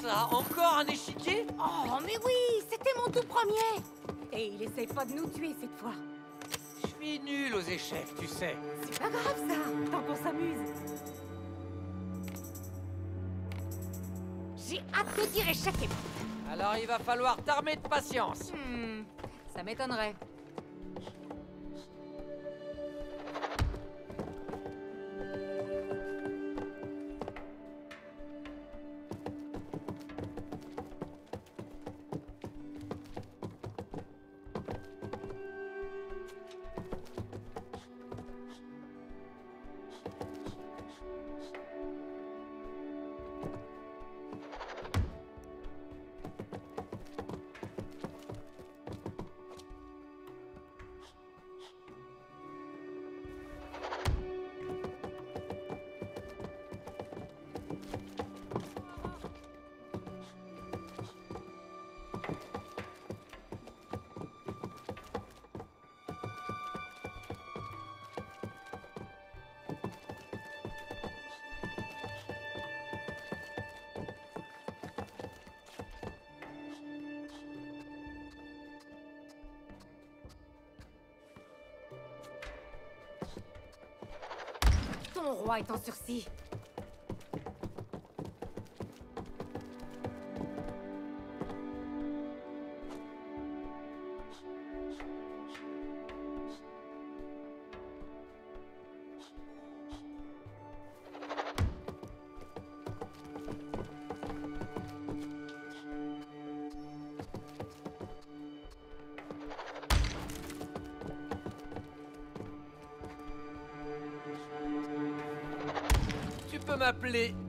ça Encore un échiquier? Oh, mais oui, c'était mon tout premier Et il essaye pas de nous tuer cette fois. Je suis nul aux échecs, tu sais. C'est pas grave ça, tant qu'on s'amuse. J'ai hâte de dire échec et... Alors il va falloir t'armer de patience. Hmm, ça m'étonnerait. Est en sursis. Peux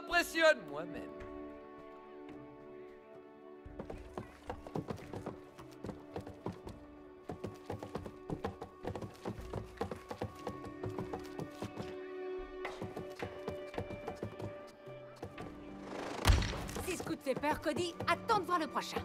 m'impressionne moi-même. Si ce coup fait peur, Cody, attends de voir le prochain.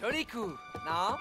Joli coup, non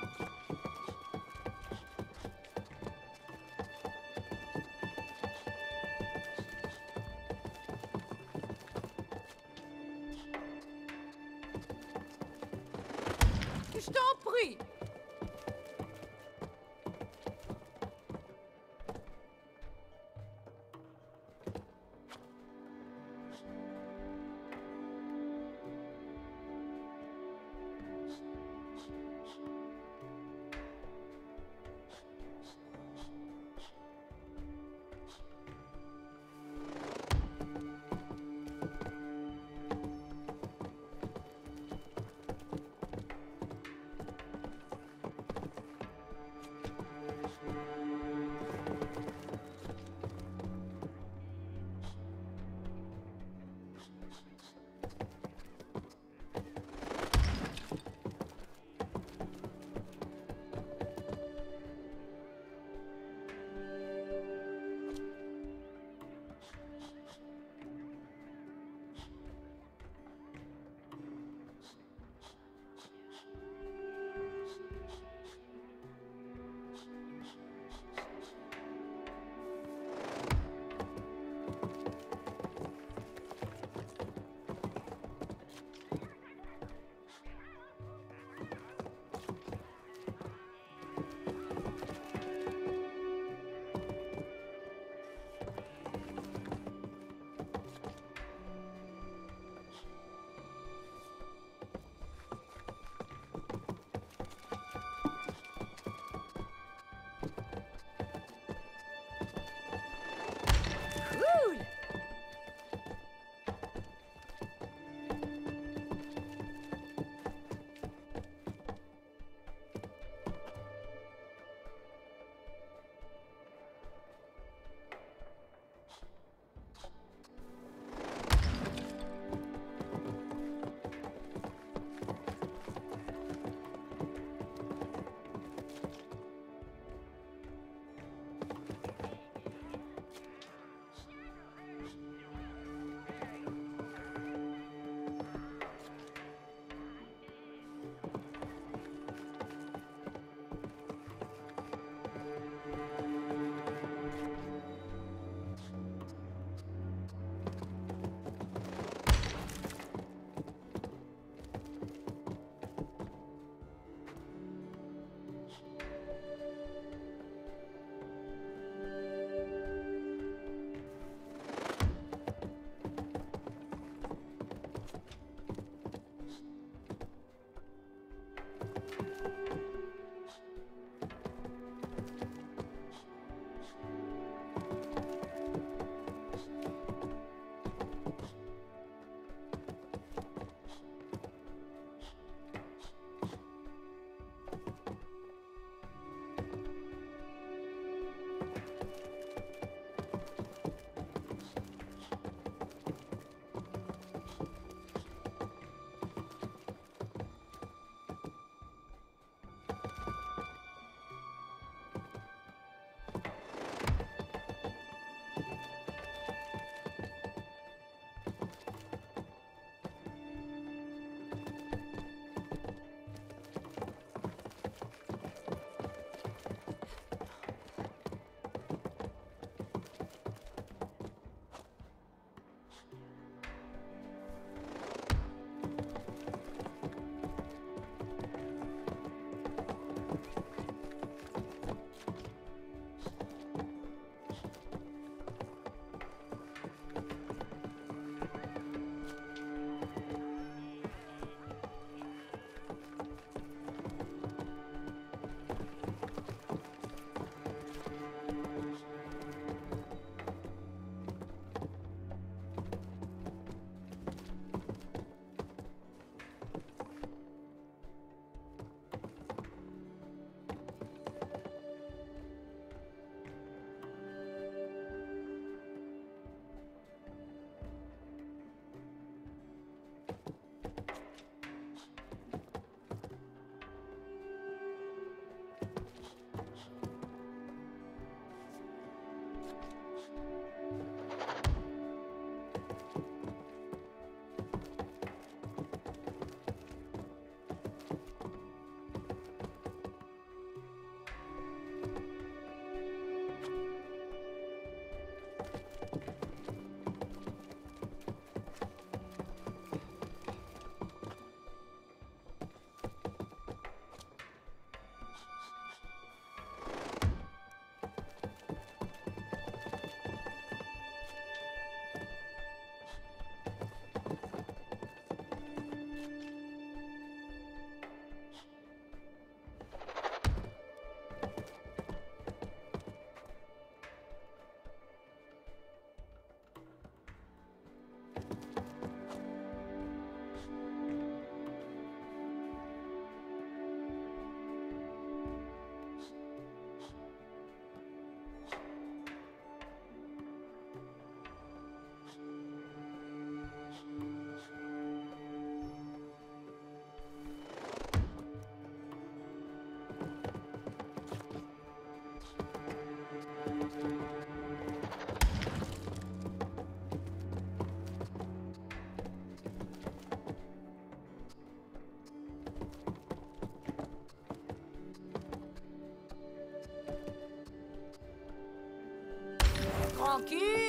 aqui!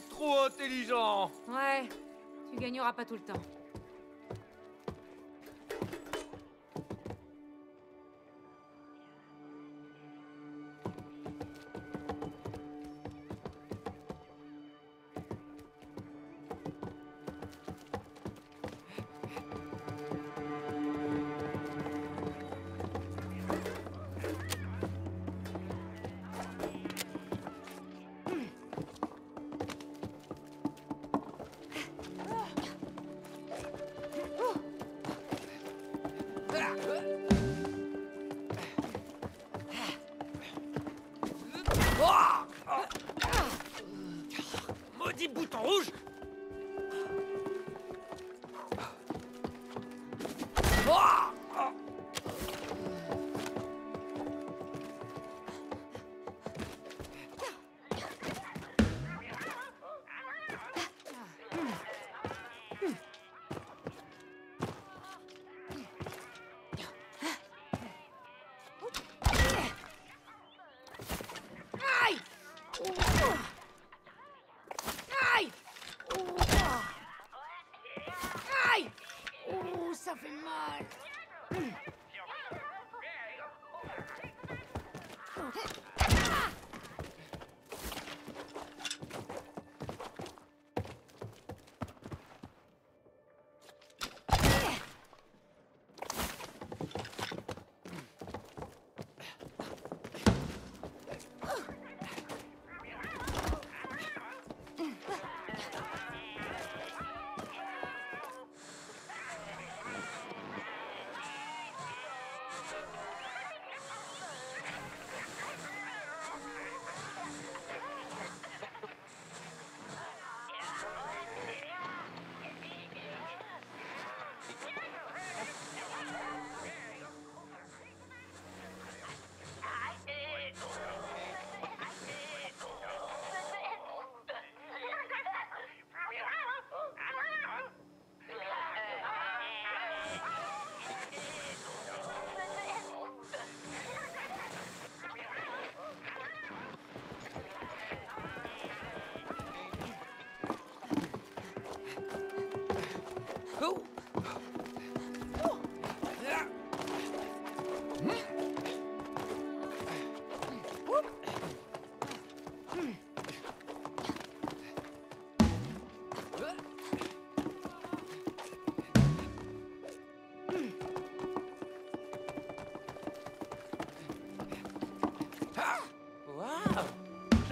Trop intelligent Ouais, tu gagneras pas tout le temps.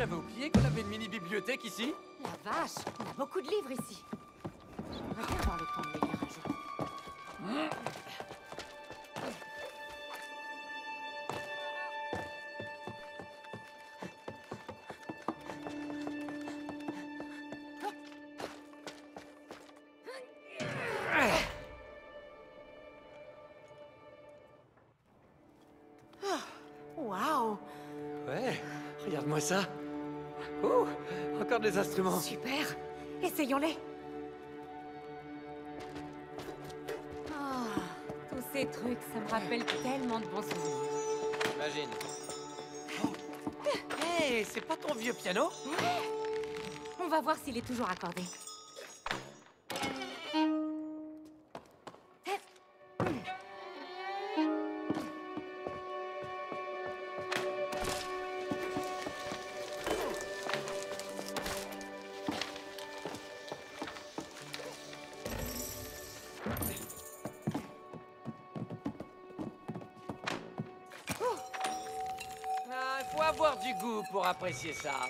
J'avais oublié qu'on avait une mini-bibliothèque ici. La vache, on a beaucoup de livres ici. J'aimerais bien avoir le temps de les lire un jour. Waouh Ouais, regarde-moi ça. Oh, encore des instruments. Super Essayons-les Ah, tous ces trucs, ça me rappelle tellement de bons souvenirs. Imagine. Hé, c'est pas ton vieux piano? On va voir s'il est toujours accordé. 会谢谢啊。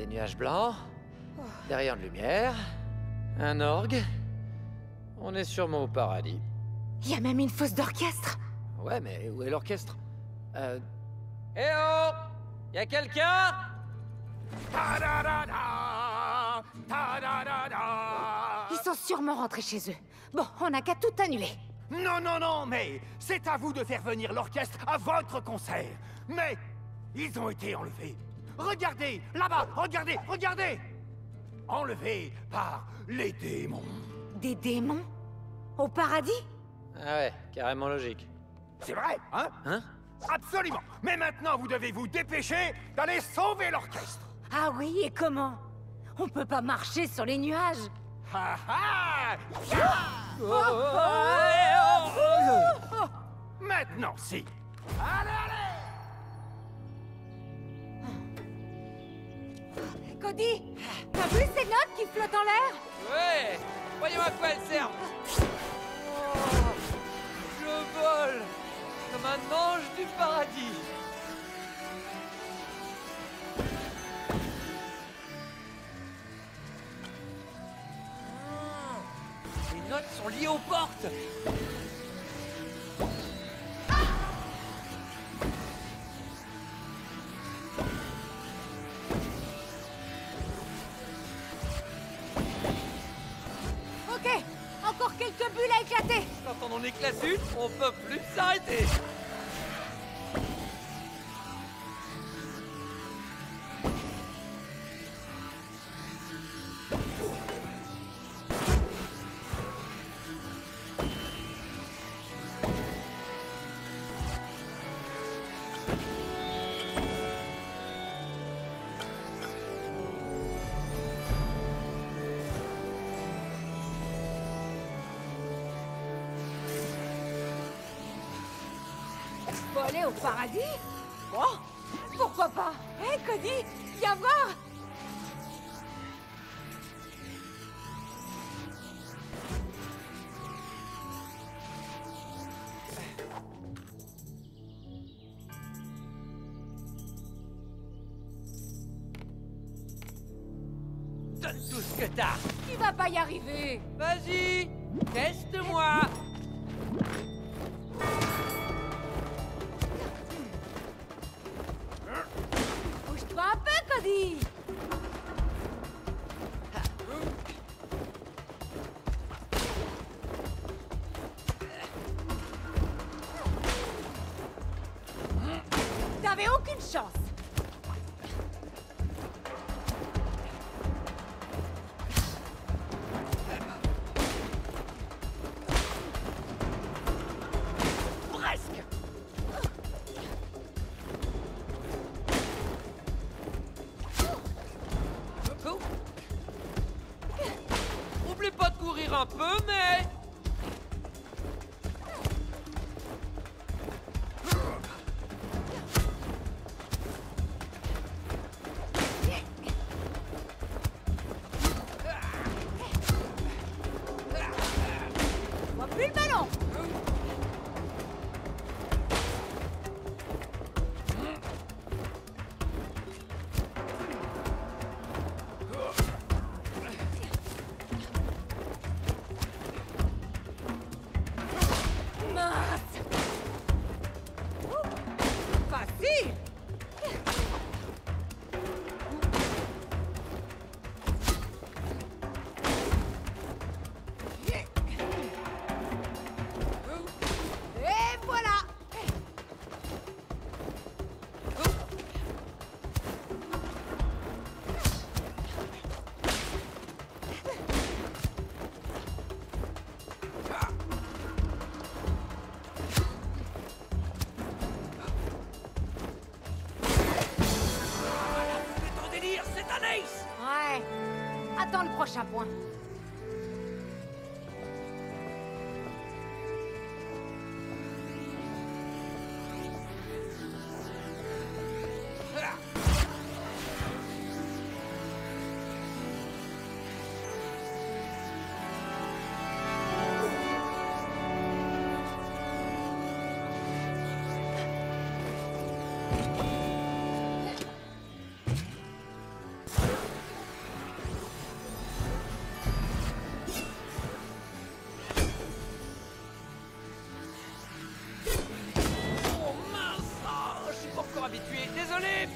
Des nuages blancs, des rayons de lumière, un orgue. On est sûrement au paradis. Il y a même une fosse d'orchestre. Ouais, mais où est l'orchestre? Euh... Eh oh Y a quelqu'un? Ta-da-da-da, ta-da-da-da. Ils sont sûrement rentrés chez eux. Bon, on n'a qu'à tout annuler. Non, non, non, mais c'est à vous de faire venir l'orchestre à votre concert. Mais ils ont été enlevés. Regardez, là-bas, regardez, regardez Enlevés par les démons. Des démons Au paradis Ah ouais, carrément logique. C'est vrai, hein Hein Absolument. Mais maintenant, vous devez vous dépêcher d'aller sauver l'orchestre. Ah oui, et comment On peut pas marcher sur les nuages. Ha ha Ya Maintenant, si. Allez, allez Cody T'as vu ces notes qui flottent en l'air Ouais Voyons à quoi elles servent. Oh, Je vole Comme un ange du paradis. Hmm, Les notes sont liées aux portes Éclate une, on peut plus s'arrêter aller au paradis. Bon, pourquoi pas? Hé Cody, viens voir Attends le prochain habitué. Désolé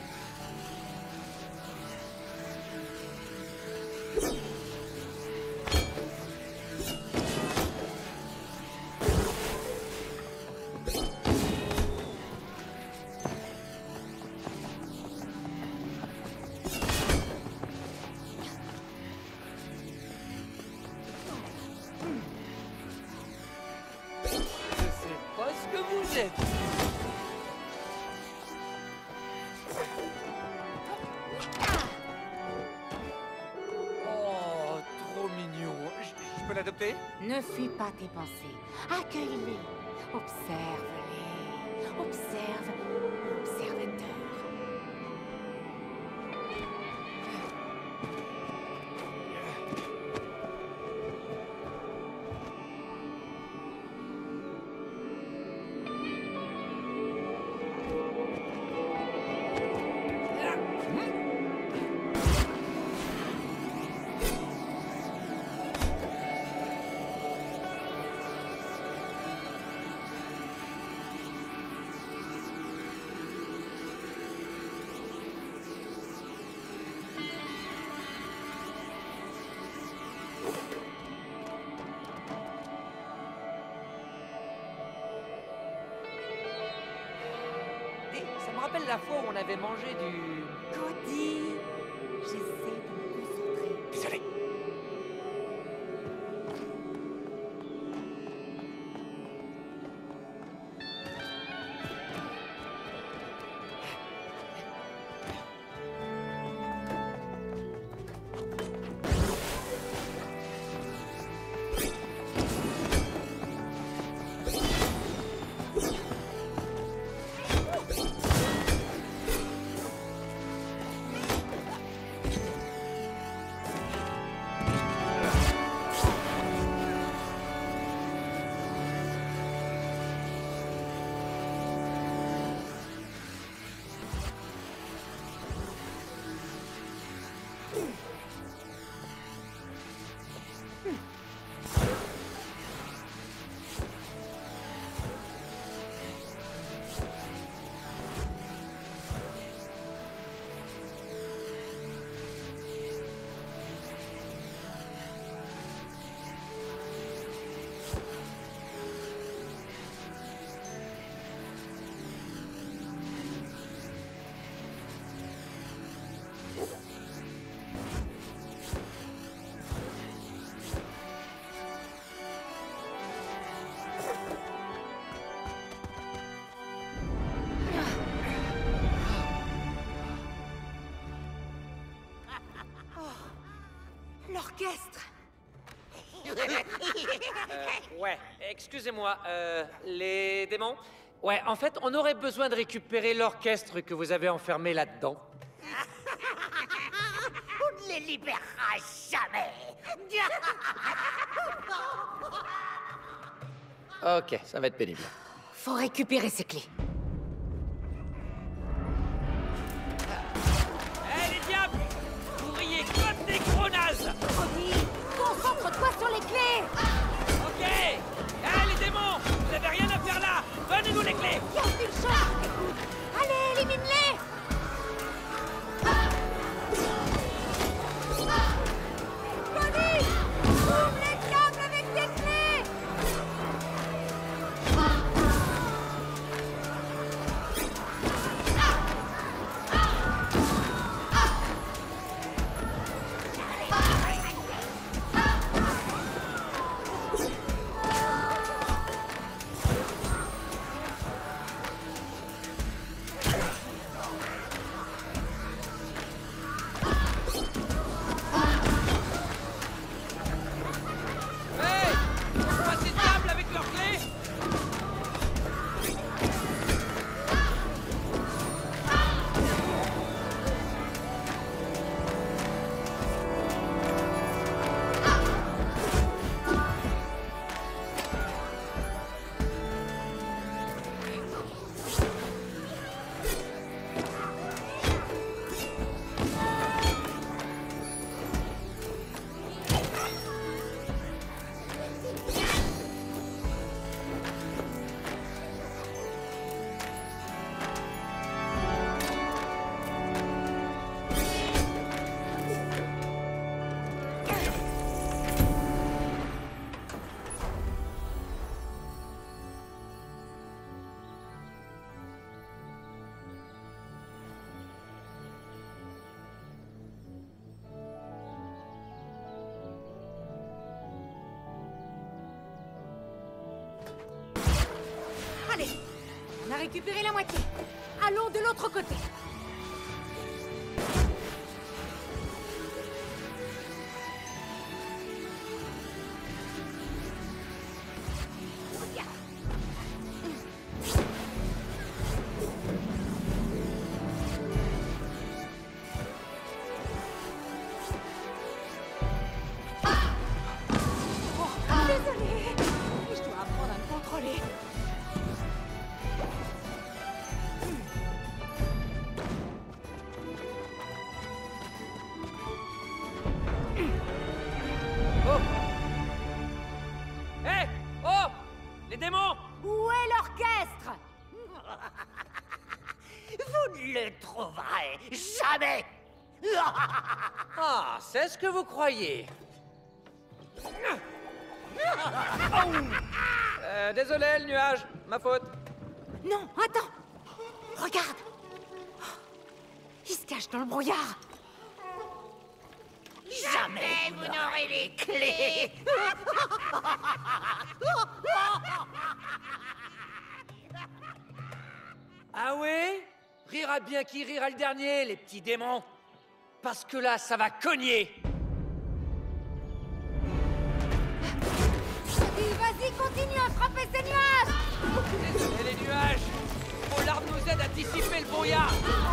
Ne fuis pas tes pensées. Accueille-les. Observe-les. Observe l'observateur. Rappelle la fois où on avait mangé du... L'orchestre Euh, ouais, excusez-moi, euh, les démons Ouais, en fait, on aurait besoin de récupérer l'orchestre que vous avez enfermé là-dedans. On ne les libérera jamais. Ok, ça va être pénible. Faut récupérer ces clés. Cody, concentre-toi sur les clés. Ok. Hé, les démons Vous avez rien à faire là. Donnez-nous les clés. A aucune chance récupéré la moitié. Allons de l'autre côté. Que vous croyez. Euh, désolé, le nuage, ma faute. Non, attends Regarde Il se cache dans le brouillard Jamais vous n'aurez les clés Ah ouais Rira bien qui rira le dernier, les petits démons. Parce que là, ça va cogner. 不一。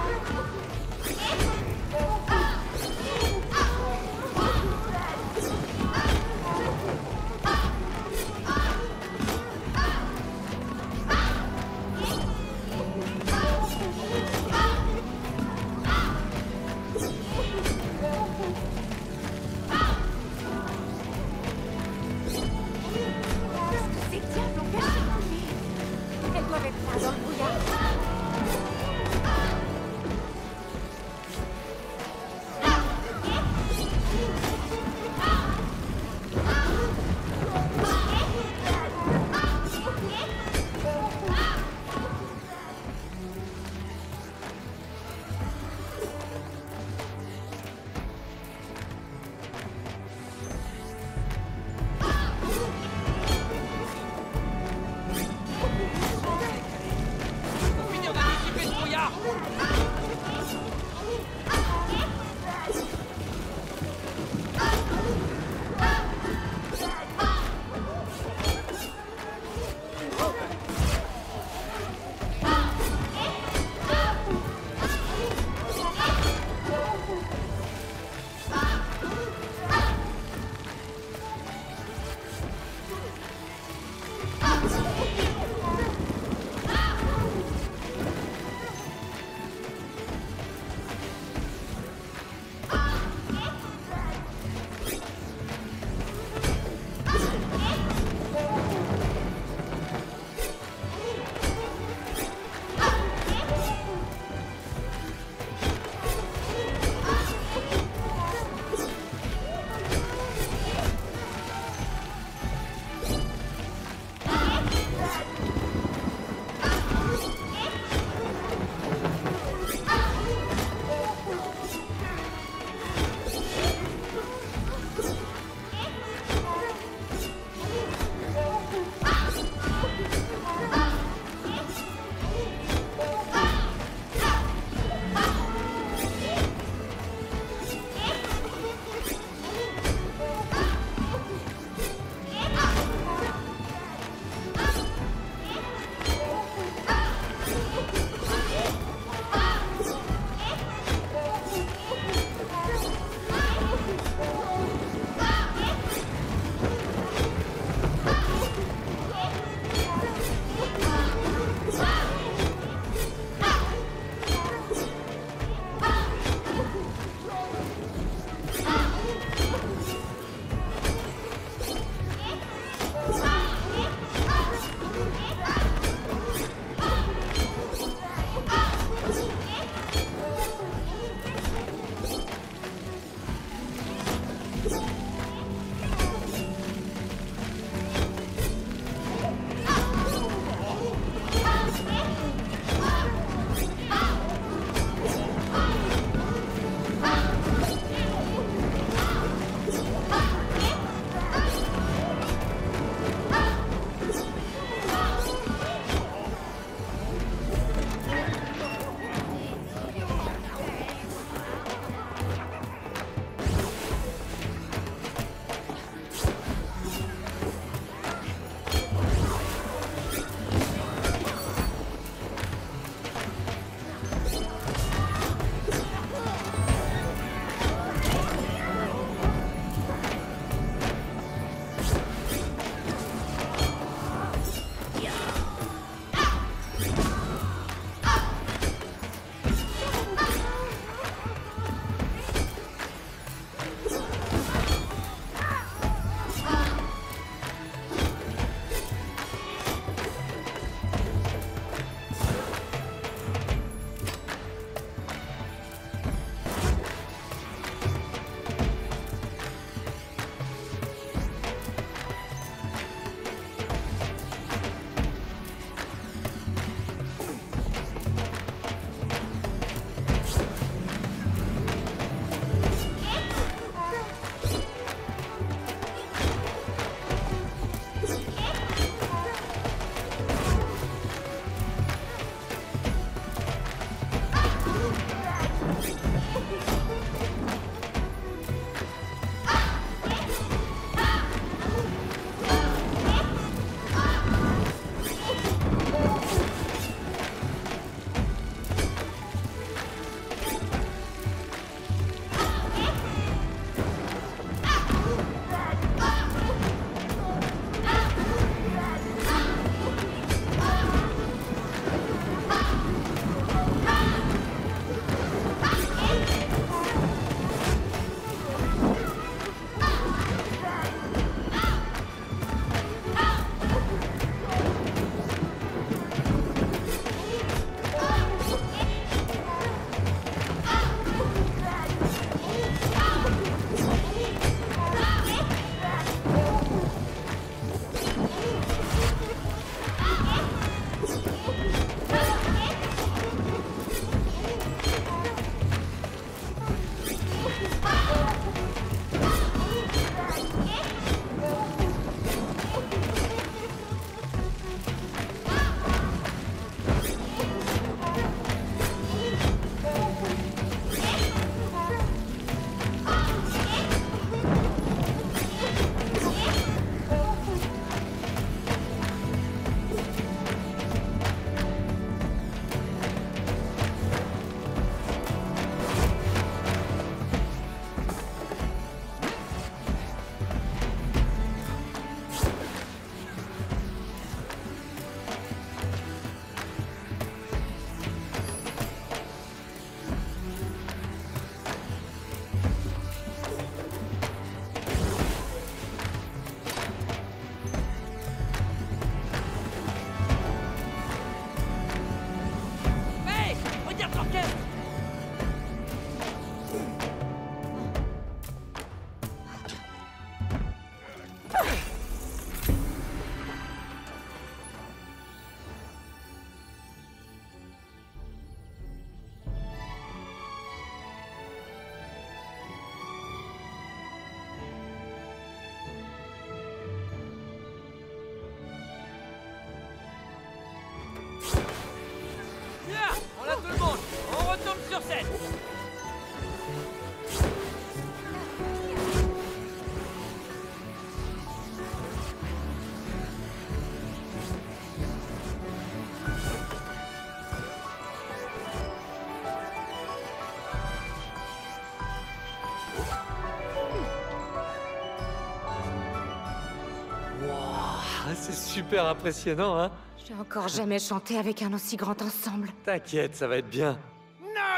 Wouah, c'est super impressionnant, hein J'ai encore jamais chanté avec un aussi grand ensemble. T'inquiète, ça va être bien.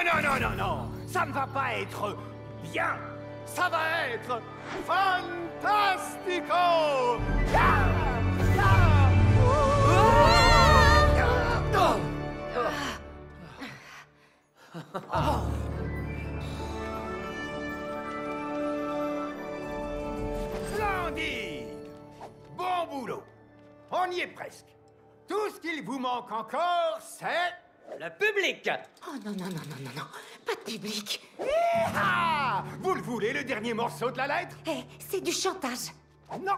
Non, non, non, non, Ça ne va pas être bien. Ça va être fantastico. Ya Ya Splendide. Bon boulot. On y est presque. Tout ce qu'il vous manque encore, c'est... Le public Oh non, non, non, non, non, non. Pas de public. Ah Vous le voulez, le dernier morceau de la lettre? Eh, c'est du chantage. Non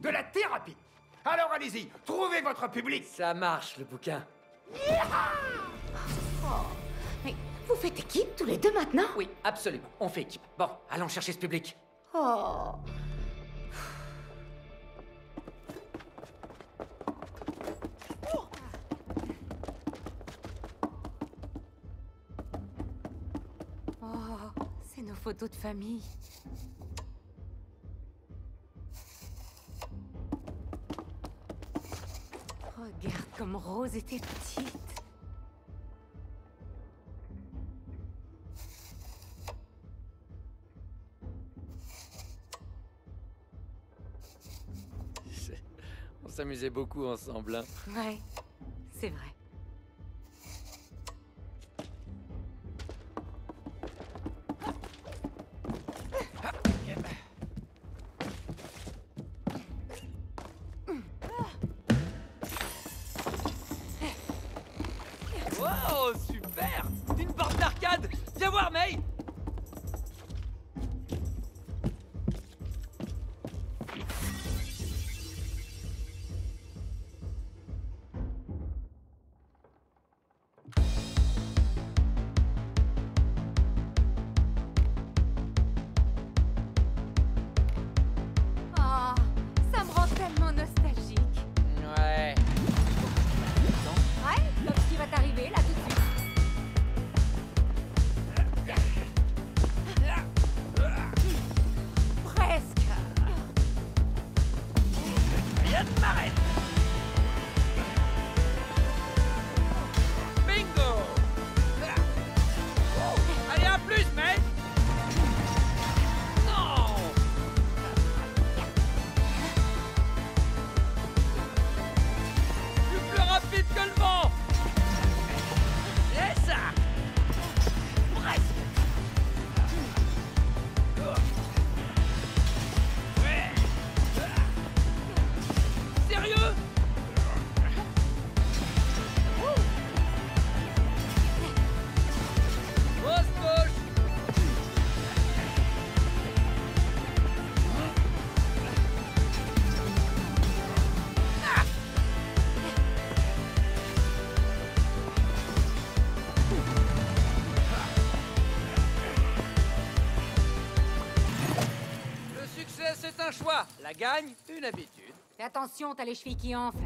De la thérapie Alors allez-y, trouvez votre public Ça marche, le bouquin. Mais vous faites équipe tous les deux maintenant? Oui, absolument. On fait équipe. Bon, allons chercher ce public. Oh. Oh, photos de famille. Regarde comme Rose était petite. On s'amusait beaucoup ensemble. Hein. Ouais, c'est vrai. La gagne, une habitude. Fais attention, t'as les chevilles qui enflent.